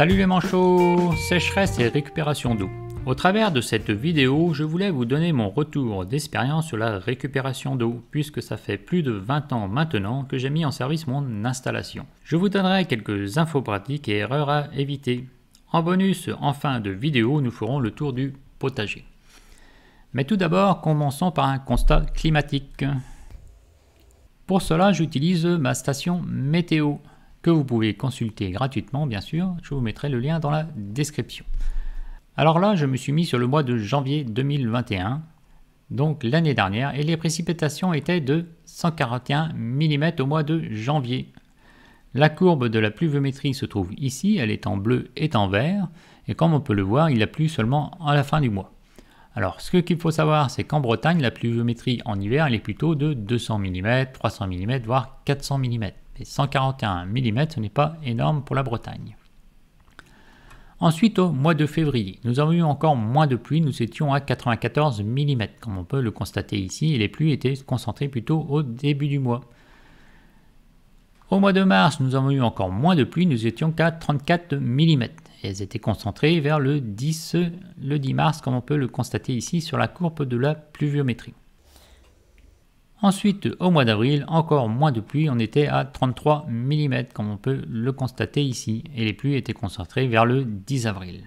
Salut les manchots Sécheresse et récupération d'eau. Au travers de cette vidéo, je voulais vous donner mon retour d'expérience sur la récupération d'eau, puisque ça fait plus de 20 ans maintenant que j'ai mis en service mon installation. Je vous donnerai quelques infos pratiques et erreurs à éviter. En bonus, en fin de vidéo, nous ferons le tour du potager. Mais tout d'abord, commençons par un constat climatique. Pour cela, j'utilise ma station météo, que vous pouvez consulter gratuitement, bien sûr. Je vous mettrai le lien dans la description. Alors là, je me suis mis sur le mois de janvier 2021, donc l'année dernière, et les précipitations étaient de 141 mm au mois de janvier. La courbe de la pluviométrie se trouve ici, elle est en bleu et en vert, et comme on peut le voir, il a plu seulement à la fin du mois. Alors, ce qu'il faut savoir, c'est qu'en Bretagne, la pluviométrie en hiver, elle est plutôt de 200 mm, 300 mm, voire 400 mm. Et 141 mm, ce n'est pas énorme pour la Bretagne. Ensuite, au mois de février, nous avons eu encore moins de pluie, nous étions à 94 mm, comme on peut le constater ici, et les pluies étaient concentrées plutôt au début du mois. Au mois de mars, nous avons eu encore moins de pluie, nous étions qu'à 34 mm elles étaient concentrées vers le 10, le 10 mars, comme on peut le constater ici sur la courbe de la pluviométrie. Ensuite, au mois d'avril, encore moins de pluie, on était à 33 mm, comme on peut le constater ici, et les pluies étaient concentrées vers le 10 avril.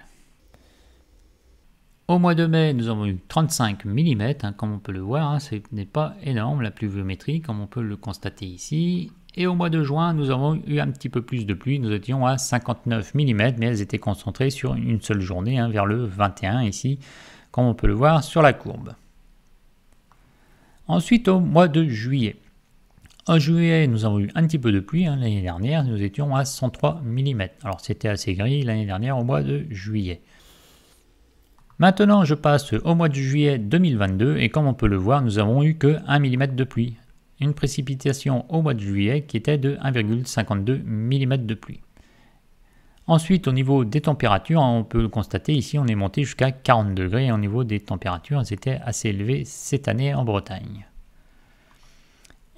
Au mois de mai, nous avons eu 35 mm, hein, comme on peut le voir, hein, ce n'est pas énorme la pluviométrie, comme on peut le constater ici, et au mois de juin, nous avons eu un petit peu plus de pluie. Nous étions à 59 mm, mais elles étaient concentrées sur une seule journée, hein, vers le 21 ici, comme on peut le voir sur la courbe. Ensuite, au mois de juillet. En juillet, nous avons eu un petit peu de pluie. Hein, l'année dernière, nous étions à 103 mm. Alors, c'était assez gris l'année dernière au mois de juillet. Maintenant, je passe au mois de juillet 2022 et comme on peut le voir, nous avons eu que 1 mm de pluie une précipitation au mois de juillet qui était de 1,52 mm de pluie. Ensuite, au niveau des températures, on peut le constater ici, on est monté jusqu'à 40 degrés. Au niveau des températures, c'était assez élevé cette année en Bretagne.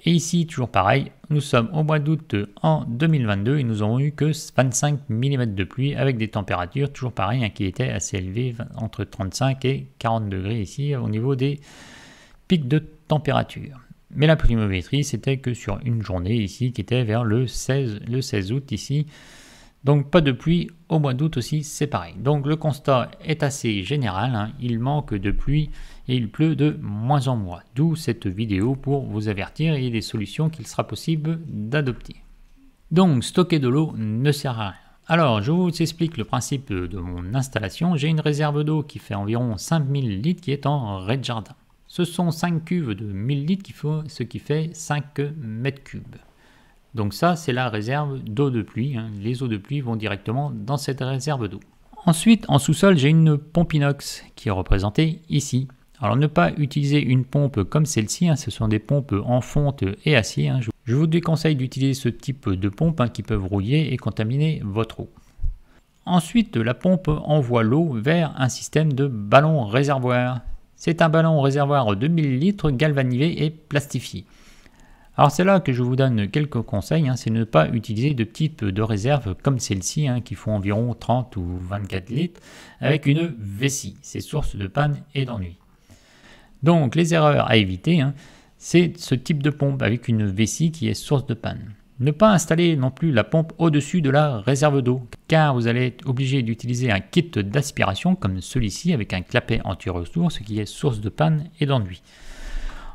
Et ici, toujours pareil, nous sommes au mois d'août en 2022 et nous n'avons eu que 25 mm de pluie avec des températures toujours pareil hein, qui étaient assez élevées, entre 35 et 40 degrés ici au niveau des pics de température. Mais la pluviométrie, c'était que sur une journée ici, qui était vers le 16, le 16 août ici. Donc pas de pluie au mois d'août aussi, c'est pareil. Donc le constat est assez général, hein. il manque de pluie et il pleut de moins en moins. D'où cette vidéo pour vous avertir et les solutions qu'il sera possible d'adopter. Donc stocker de l'eau ne sert à rien. Alors je vous explique le principe de mon installation. J'ai une réserve d'eau qui fait environ 5000 litres qui est en rez-de-jardin. Ce sont 5 cuves de 1000 litres, qui font, ce qui fait 5 mètres cubes. Donc ça, c'est la réserve d'eau de pluie. Hein. Les eaux de pluie vont directement dans cette réserve d'eau. Ensuite, en sous-sol, j'ai une pompe inox qui est représentée ici. Alors ne pas utiliser une pompe comme celle-ci, hein. ce sont des pompes en fonte et acier. Hein. Je vous déconseille d'utiliser ce type de pompe qui peuvent rouiller et contaminer votre eau. Ensuite, la pompe envoie l'eau vers un système de ballon réservoir. C'est un ballon réservoir de 1000 litres galvanisé et plastifié. Alors c'est là que je vous donne quelques conseils, hein. c'est ne pas utiliser de type de réserve comme celle-ci hein, qui font environ 30 ou 24 litres avec une vessie, c'est source de panne et d'ennui. Donc les erreurs à éviter, hein, c'est ce type de pompe avec une vessie qui est source de panne. Ne pas installer non plus la pompe au-dessus de la réserve d'eau, car vous allez être obligé d'utiliser un kit d'aspiration comme celui-ci avec un clapet anti-retour, ce qui est source de panne et d'ennui.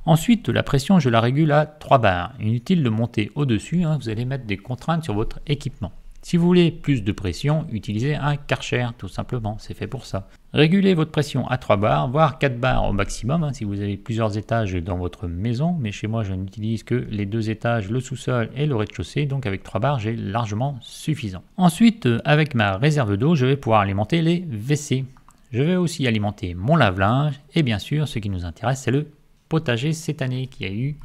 Ensuite, la pression, je la régule à 3 bars. Inutile de monter au-dessus, hein, vous allez mettre des contraintes sur votre équipement. Si vous voulez plus de pression, utilisez un Karcher, tout simplement, c'est fait pour ça. Régulez votre pression à 3 bars, voire 4 bars au maximum, hein, si vous avez plusieurs étages dans votre maison, mais chez moi je n'utilise que les deux étages, le sous-sol et le rez-de-chaussée, donc avec 3 bars j'ai largement suffisant. Ensuite, euh, avec ma réserve d'eau, je vais pouvoir alimenter les WC. Je vais aussi alimenter mon lave-linge, et bien sûr, ce qui nous intéresse, c'est le potager cette année, qui a eu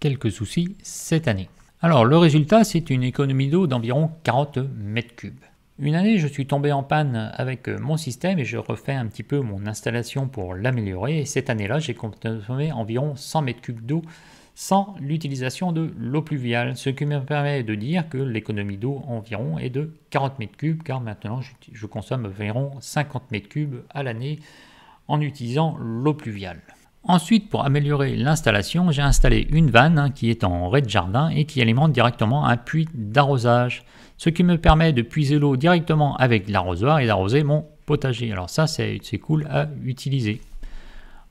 quelques soucis cette année. Alors le résultat, c'est une économie d'eau d'environ 40 mètres cubes. Une année, je suis tombé en panne avec mon système et je refais un petit peu mon installation pour l'améliorer. Et cette année-là, j'ai consommé environ 100 mètres cubes d'eau sans l'utilisation de l'eau pluviale, ce qui me permet de dire que l'économie d'eau environ est de 40 mètres cubes, car maintenant je consomme environ 50 mètres cubes à l'année en utilisant l'eau pluviale. Ensuite, pour améliorer l'installation, j'ai installé une vanne hein, qui est en rez-de-jardin et qui alimente directement un puits d'arrosage, ce qui me permet de puiser l'eau directement avec l'arrosoir et d'arroser mon potager. Alors ça, c'est cool à utiliser.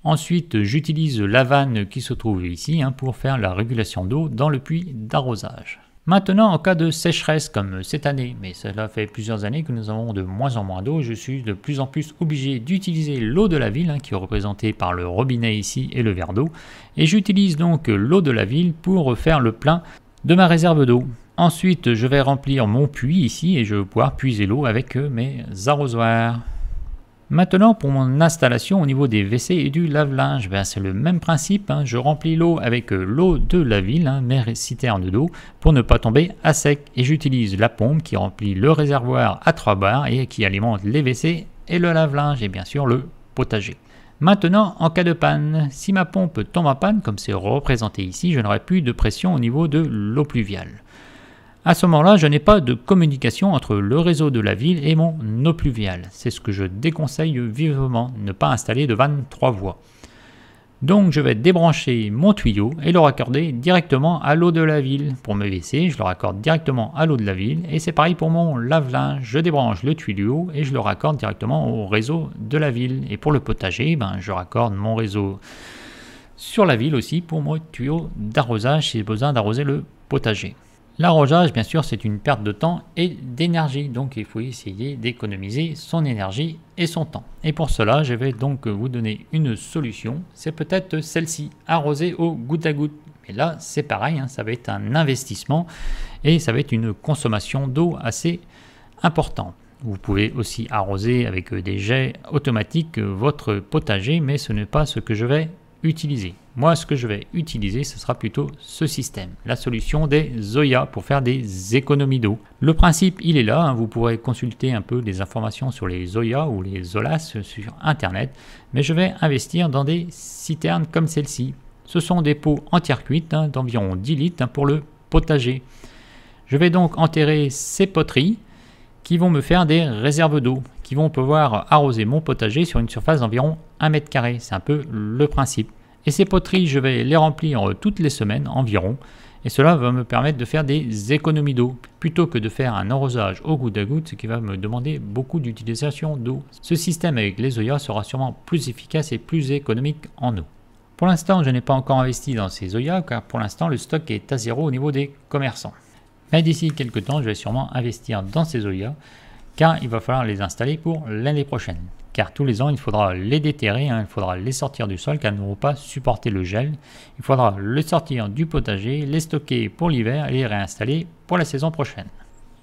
Ensuite, j'utilise la vanne qui se trouve ici hein, pour faire la régulation d'eau dans le puits d'arrosage. Maintenant, en cas de sécheresse comme cette année, mais cela fait plusieurs années que nous avons de moins en moins d'eau, je suis de plus en plus obligé d'utiliser l'eau de la ville, hein, qui est représentée par le robinet ici et le verre d'eau, et j'utilise donc l'eau de la ville pour faire le plein de ma réserve d'eau. Ensuite, je vais remplir mon puits ici et je vais pouvoir puiser l'eau avec mes arrosoirs. Maintenant, pour mon installation au niveau des WC et du lave-linge, ben, c'est le même principe. Hein. Je remplis l'eau avec euh, l'eau de la ville, hein, mes citernes d'eau, pour ne pas tomber à sec. Et j'utilise la pompe qui remplit le réservoir à trois barres et qui alimente les WC et le lave-linge et bien sûr le potager. Maintenant, en cas de panne, si ma pompe tombe en panne, comme c'est représenté ici, je n'aurai plus de pression au niveau de l'eau pluviale. À ce moment-là, je n'ai pas de communication entre le réseau de la ville et mon eau pluviale. C'est ce que je déconseille vivement, ne pas installer de vanne 3 voies. Donc je vais débrancher mon tuyau et le raccorder directement à l'eau de la ville. Pour mes WC, je le raccorde directement à l'eau de la ville et c'est pareil pour mon lave-linge. Je débranche le tuyau et je le raccorde directement au réseau de la ville. Et pour le potager, ben, je raccorde mon réseau sur la ville aussi pour mon tuyau d'arrosage si j'ai besoin d'arroser le potager. L'arrosage, bien sûr, c'est une perte de temps et d'énergie, donc il faut essayer d'économiser son énergie et son temps. Et pour cela, je vais donc vous donner une solution, c'est peut-être celle-ci, arroser au goutte à goutte. Mais là, c'est pareil, hein, ça va être un investissement et ça va être une consommation d'eau assez importante. Vous pouvez aussi arroser avec des jets automatiques votre potager, mais ce n'est pas ce que je vais utiliser. Moi, ce que je vais utiliser, ce sera plutôt ce système, la solution des Zoya pour faire des économies d'eau. Le principe, il est là, hein. vous pourrez consulter un peu des informations sur les Zoya ou les Zolas sur Internet, mais je vais investir dans des citernes comme celle-ci. Ce sont des pots en terre cuite hein, d'environ 10 litres hein, pour le potager. Je vais donc enterrer ces poteries qui vont me faire des réserves d'eau, qui vont pouvoir arroser mon potager sur une surface d'environ 1 mètre carré. C'est un peu le principe. Et ces poteries, je vais les remplir toutes les semaines environ. Et cela va me permettre de faire des économies d'eau, plutôt que de faire un arrosage au goutte à goutte, ce qui va me demander beaucoup d'utilisation d'eau. Ce système avec les Zoya sera sûrement plus efficace et plus économique en eau. Pour l'instant, je n'ai pas encore investi dans ces Zoya, car pour l'instant, le stock est à zéro au niveau des commerçants. Mais d'ici quelques temps, je vais sûrement investir dans ces Zoya, car il va falloir les installer pour l'année prochaine car tous les ans il faudra les déterrer, hein, il faudra les sortir du sol car elles n'auront pas supporté le gel. Il faudra les sortir du potager, les stocker pour l'hiver et les réinstaller pour la saison prochaine.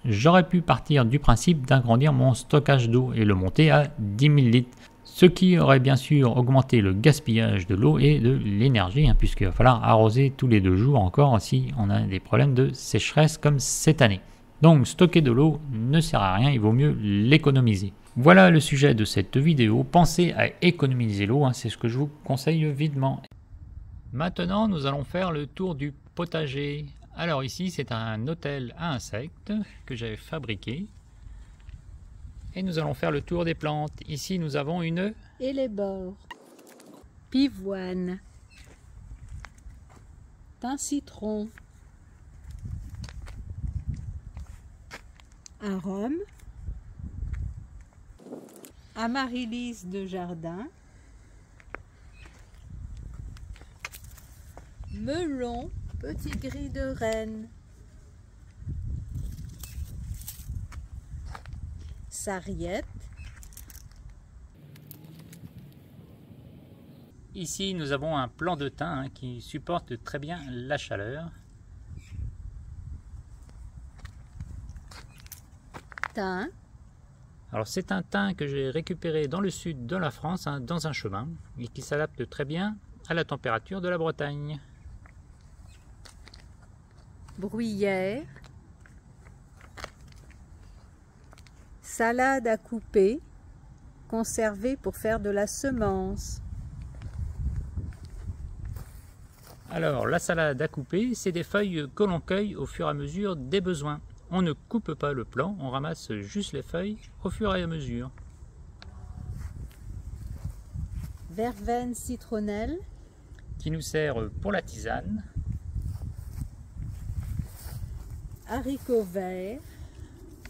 J'aurais pu partir du principe d'agrandir mon stockage d'eau et le monter à 10 000 litres, ce qui aurait bien sûr augmenté le gaspillage de l'eau et de l'énergie, hein, puisqu'il va falloir arroser tous les deux jours encore si on a des problèmes de sécheresse comme cette année. Donc stocker de l'eau ne sert à rien, il vaut mieux l'économiser. Voilà le sujet de cette vidéo. Pensez à économiser l'eau, hein, c'est ce que je vous conseille vivement. Maintenant, nous allons faire le tour du potager. Alors ici, c'est un hôtel à insectes que j'ai fabriqué. Et nous allons faire le tour des plantes. Ici, nous avons une... Et les bords. Pivoine. Un citron. Un rhum amaryllis de jardin, melon, petit gris de reine, sarriette, Ici, nous avons un plan de thym hein, qui supporte très bien la chaleur. Thym, alors c'est un thym que j'ai récupéré dans le sud de la France, hein, dans un chemin, et qui s'adapte très bien à la température de la Bretagne. Bruyère, salade à couper, conservée pour faire de la semence. Alors, la salade à couper, c'est des feuilles que l'on cueille au fur et à mesure des besoins. On ne coupe pas le plant, on ramasse juste les feuilles au fur et à mesure. Verveine citronnelle, Qui nous sert pour la tisane. haricots verts,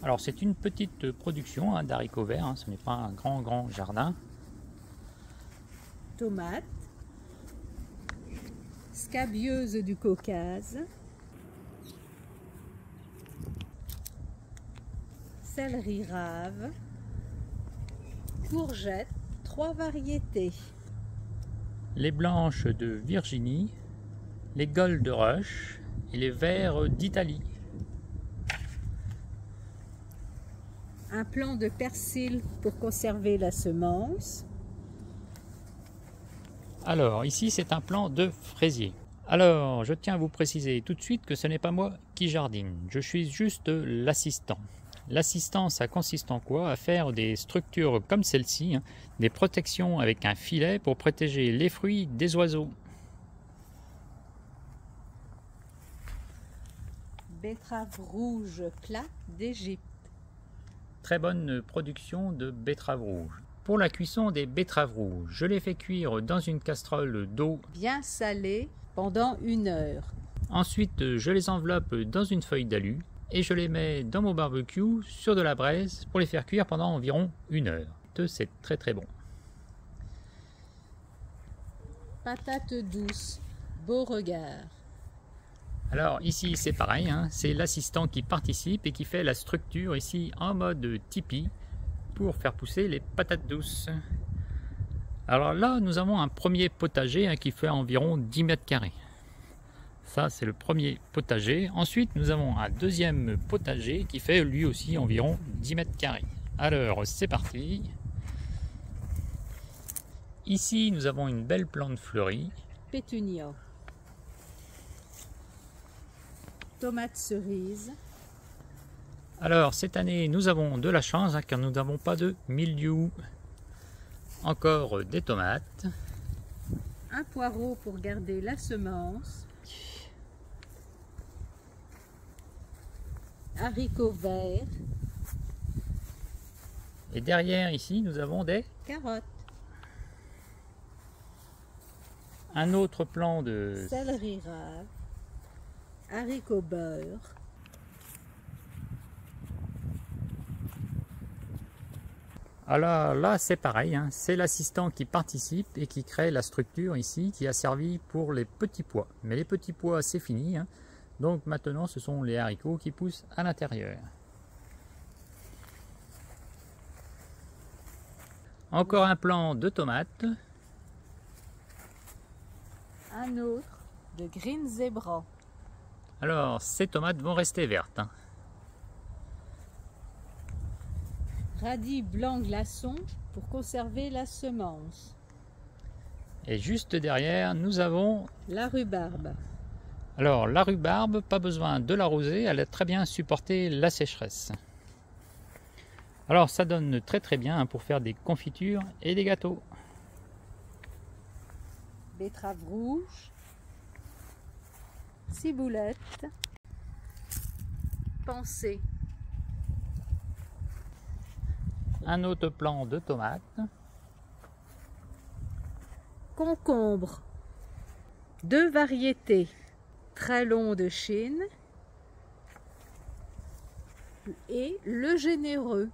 Alors, c'est une petite production hein, d'haricots verts, hein, ce n'est pas un grand, grand jardin. tomates, scabieuse du Caucase, céleri rave, courgettes, trois variétés, Les blanches de Virginie, les Gold Rush et les verts d'Italie. un plant de persil pour conserver la semence, Alors, ici, c'est un plan de fraisier. Alors, je tiens à vous préciser tout de suite que ce n'est pas moi qui jardine. Je suis juste l'assistant. L'assistant, ça consiste en quoi? À faire des structures comme celle-ci, hein, des protections avec un filet pour protéger les fruits des oiseaux. betterave rouge plat d'Égypte, Très bonne production de betteraves rouges. Pour la cuisson des betteraves rouges, je les fais cuire dans une casserole d'eau. bien salée pendant une heure. Ensuite, je les enveloppe dans une feuille d'alu et je les mets dans mon barbecue sur de la braise pour les faire cuire pendant environ une heure. C'est très très bon. Patate douce, Beauregard, Alors ici c'est pareil, hein, c'est l'assistant qui participe et qui fait la structure ici en mode Tipeee pour faire pousser les patates douces. Alors là nous avons un premier potager hein, qui fait environ 10 mètres carrés. Ça c'est le premier potager. Ensuite nous avons un deuxième potager qui fait lui aussi environ 10 mètres carrés. Alors c'est parti. Ici nous avons une belle plante fleurie. pétunia, tomate cerise, Alors, cette année, nous avons de la chance hein, car nous n'avons pas de milieu. Encore des tomates. un poireau pour garder la semence, haricots verts, Et derrière, ici, nous avons des, carottes, un autre plan de... céleri rave, haricots beurre, Ah là, là c'est pareil. hein, C'est l'assistant qui participe et qui crée la structure ici qui a servi pour les petits pois. Mais les petits pois, c'est fini. hein. Donc maintenant, ce sont les haricots qui poussent à l'intérieur. Encore un plan de tomates. un autre de green zebra, Alors, ces tomates vont rester vertes. hein. radis blanc glaçon pour conserver la semence, Et juste derrière, nous avons la rhubarbe, alors la rhubarbe, pas besoin de l'arroser, elle a très bien supporté la sécheresse. Alors ça donne très très bien hein, pour faire des confitures et des gâteaux. betterave rouge, ciboulette, pensée, Un autre plan de tomates. concombre, deux variétés, très long de Chine et le généreux.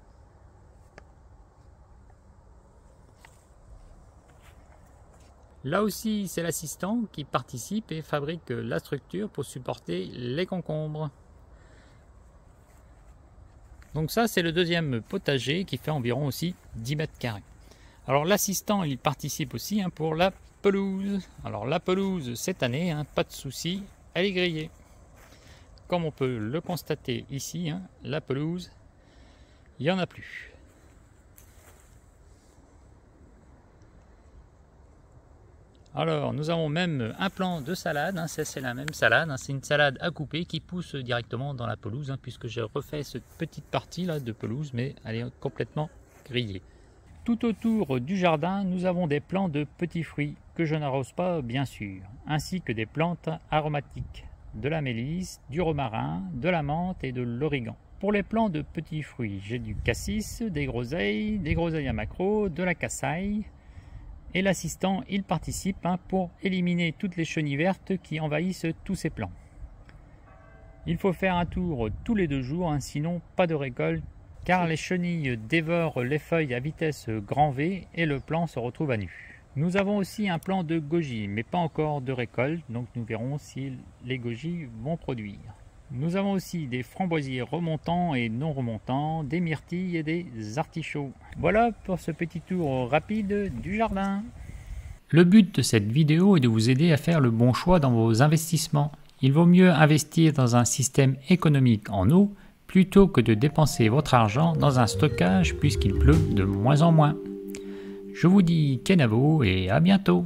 Là aussi, c'est l'assistant qui participe et fabrique la structure pour supporter les concombres. Donc ça, c'est le deuxième potager qui fait environ aussi 10 mètres carrés. Alors l'assistant, il participe aussi hein, pour la pelouse. Alors la pelouse, cette année, hein, pas de souci, elle est grillée. Comme on peut le constater ici, hein, la pelouse, il n'y en a plus. Alors, nous avons même un plan de salade, hein, c'est la même salade, hein, c'est une salade à couper qui pousse directement dans la pelouse, puisque j'ai refait cette petite partie là de pelouse, mais elle est complètement grillée. Tout autour du jardin, nous avons des plants de petits fruits que je n'arrose pas bien sûr, ainsi que des plantes aromatiques, de la mélisse, du romarin, de la menthe et de l'origan. Pour les plants de petits fruits, j'ai du cassis, des groseilles, des groseilles à macro, de la cassaille. Et l'assistant, il participe hein, pour éliminer toutes les chenilles vertes qui envahissent tous ces plants. Il faut faire un tour tous les deux jours, hein, sinon pas de récolte, car les chenilles dévorent les feuilles à vitesse grand V et le plant se retrouve à nu. Nous avons aussi un plan de goji, mais pas encore de récolte, donc nous verrons si les goji vont produire. Nous avons aussi des framboisiers remontants et non remontants, des myrtilles et des artichauts. Voilà pour ce petit tour rapide du jardin. Le but de cette vidéo est de vous aider à faire le bon choix dans vos investissements. Il vaut mieux investir dans un système économique en eau plutôt que de dépenser votre argent dans un stockage puisqu'il pleut de moins en moins. Je vous dis Kenavo et à bientôt